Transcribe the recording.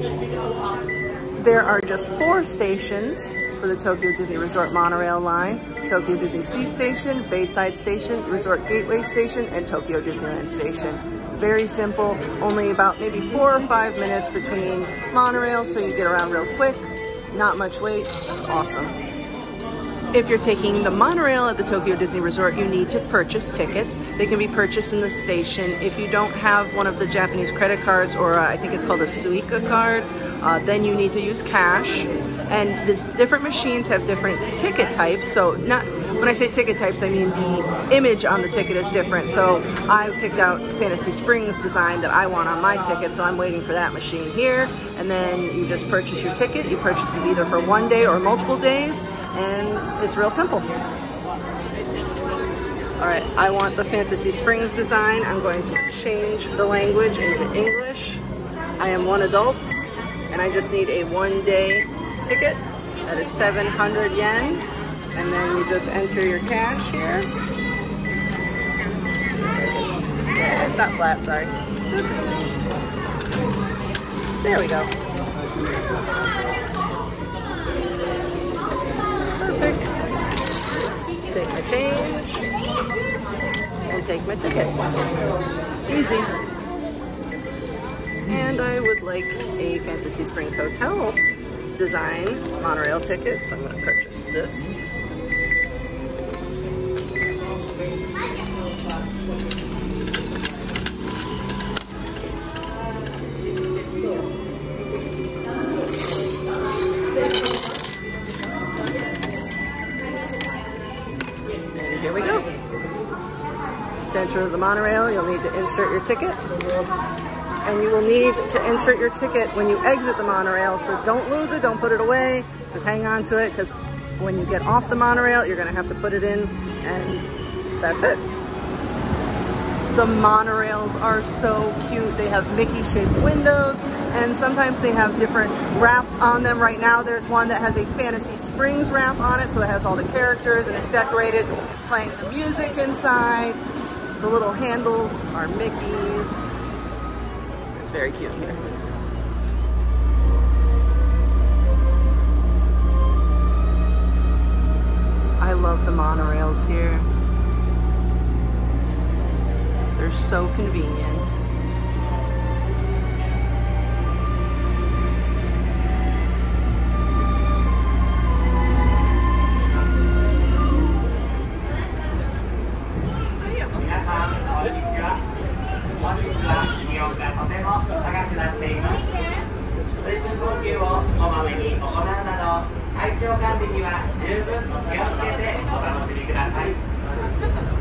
There are just four stations for the Tokyo Disney Resort monorail line. Tokyo DisneySea Station, Bayside Station, Resort Gateway Station, and Tokyo Disneyland Station. Very simple, only about maybe four or five minutes between monorails so you get around real quick. Not much wait, awesome. If you're taking the monorail at the Tokyo Disney Resort, you need to purchase tickets. They can be purchased in the station. If you don't have one of the Japanese credit cards, or uh, I think it's called a Suica card, uh, then you need to use cash. And the different machines have different ticket types. So not when I say ticket types, I mean the image on the ticket is different. So I picked out Fantasy Springs design that I want on my ticket. So I'm waiting for that machine here. And then you just purchase your ticket. You purchase it either for one day or multiple days and it's real simple. All right, I want the Fantasy Springs design. I'm going to change the language into English. I am one adult, and I just need a one day ticket. That is 700 yen. And then you just enter your cash here. Yeah, it's not flat, sorry. There we go. Take my change, and take my ticket. Easy. And I would like a Fantasy Springs Hotel design monorail ticket, so I'm gonna purchase this. To enter the monorail, you'll need to insert your ticket. And you will need to insert your ticket when you exit the monorail. So don't lose it, don't put it away. Just hang on to it because when you get off the monorail, you're gonna have to put it in and that's it. The monorails are so cute. They have Mickey shaped windows and sometimes they have different wraps on them. Right now there's one that has a Fantasy Springs wrap on it so it has all the characters and it's decorated. It's playing the music inside. The little handles are Mickey's. It's very cute here. I love the monorails here. They're so convenient. 本日は気温がとても高くなっています水分補給をこまめに行うなど体調管理には十分気をつけてお楽しみください。